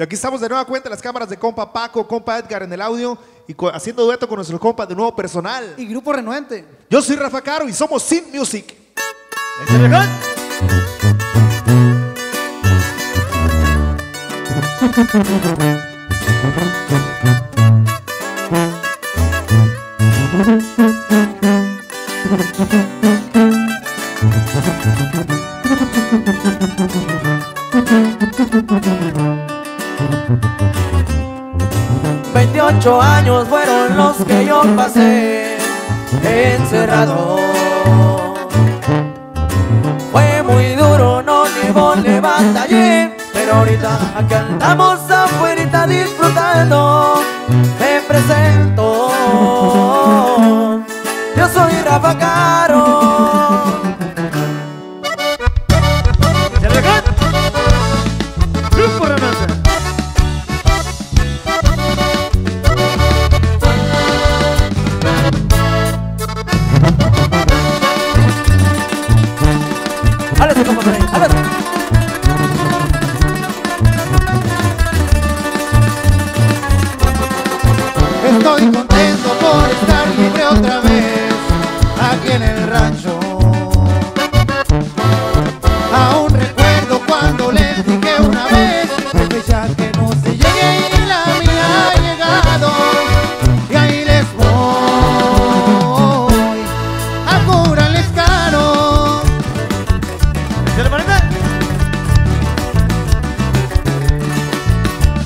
Y aquí estamos de nueva cuenta las cámaras de compa Paco, compa Edgar en el audio y haciendo dueto con nuestro compa de nuevo personal. Y grupo renuente. Yo soy Rafa Caro y somos Sin Music. 28 años fueron los que yo pasé encerrado. Fue muy duro, no ni le batallé, pero ahorita aquí andamos afuera disfrutando. Me presento, yo soy Rafa Caro. Estoy contento por estar libre otra vez aquí en el rancho. Aún recuerdo cuando les dije una vez que ya que no se llegue y la mía ha llegado. Y ahí les voy a curarles caro.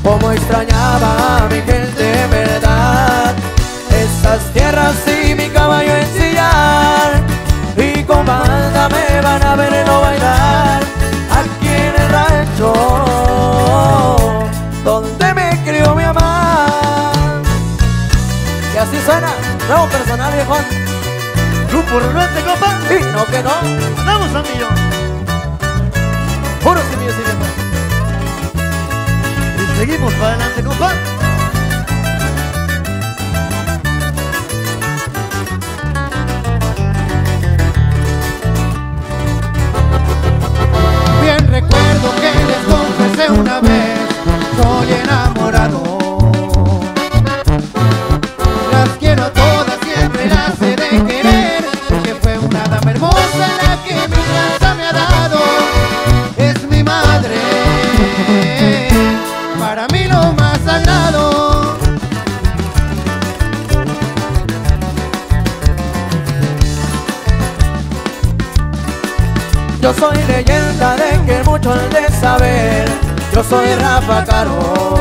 Como extrañaba Grupo Renuente, compa. Y no que no, Vamos a millón. puro sin mío, sí, viejo. Y seguimos para adelante, compa. Yo soy leyenda de que muchos de saber. Yo soy Rafa Caro.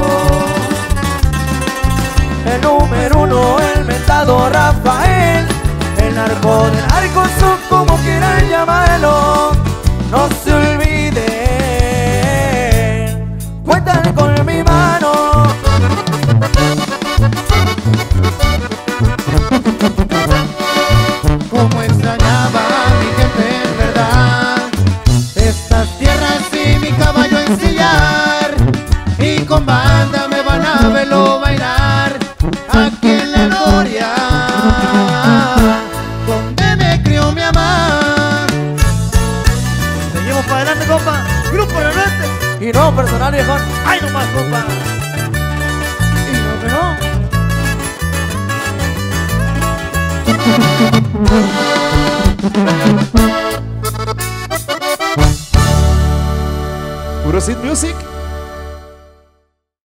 El número uno, el mentado Rafael. El narco del arco, su banda me van a verlo bailar Aquí en la gloria Donde me crió mi mamá Seguimos para adelante, compa. Grupo Renuente. Y no personal viejón Ay, nomás, compa. Y no que no Puro Music.